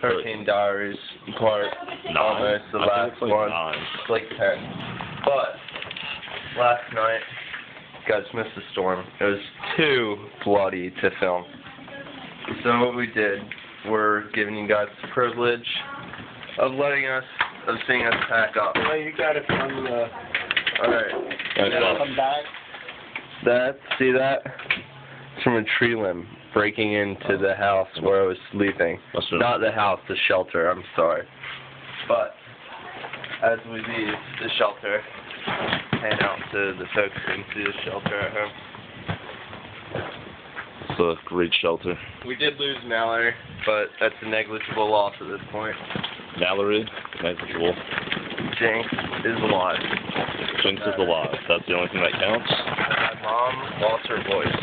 Hurricane Diaries part Nine. almost the I think last it's like one. Nine. It's like ten. But last night, guys missed the storm. It was too bloody to film. So what we did, we're giving you guys the privilege of letting us, of seeing us pack up. Well, you got it from the. Uh, all right. That's all. Come back. That see that? From a tree limb breaking into the house where I was sleeping. Not the house, the shelter. I'm sorry. But as we leave the shelter, head out to the folks who can see the shelter at home. It's a great shelter. We did lose Mallory, but that's a negligible loss at this point. Mallory, negligible. Jinx is alive. Jinx is alive. That's the only thing that counts. My mom lost her voice.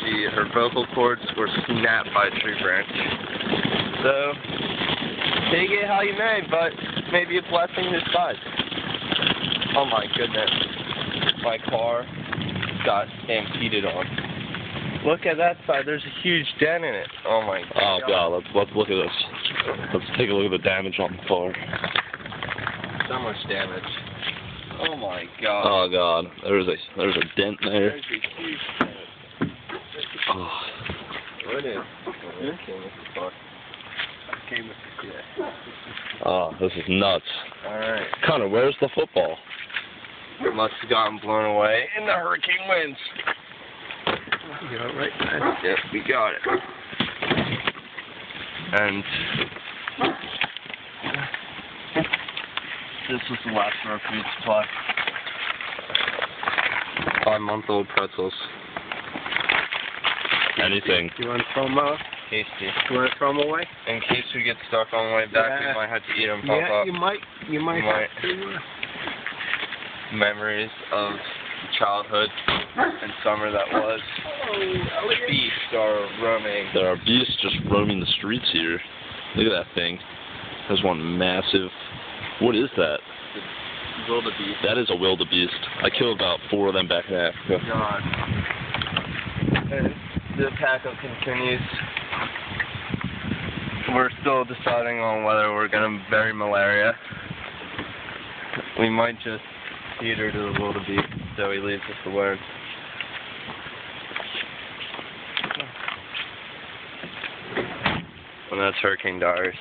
She her vocal cords were snapped by a tree branch. So take it how you may, but maybe a blessing in disguise. Oh my goodness. My car got stampeded on. Look at that side, there's a huge dent in it. Oh my oh, god. Oh god, let's let's look at this. Let's take a look at the damage on the car. So much damage. Oh my god. Oh god, there's a there's a dent there. There's a huge dent. Oh, What is? Came this with the yeah. oh this is nuts. Alright. Connor, where's the football? It must have gotten blown away in the hurricane winds. You got it right there. Yep, we got it. And this was the last of our food supply. Five month old pretzels. Anything. You want to throw them out? Tasty. You want to throw them away? In case we get stuck on the way back, Yeah. we might have to eat them pop Yeah, up. you might. You might Might. to. Uh, Memories of childhood and summer that was. oh, Beasts are roaming. There are beasts just roaming the streets here. Look at that thing. There's one massive. What is that? Wildebeest. That is a wildebeest. I killed about four of them back in Africa. God. And the pack-up continues. We're still deciding on whether we're gonna bury Mallory. We might just feed her to the wildebeest so he leaves us alone. And that's Hurricane Diaries.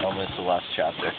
Almost the last chapter.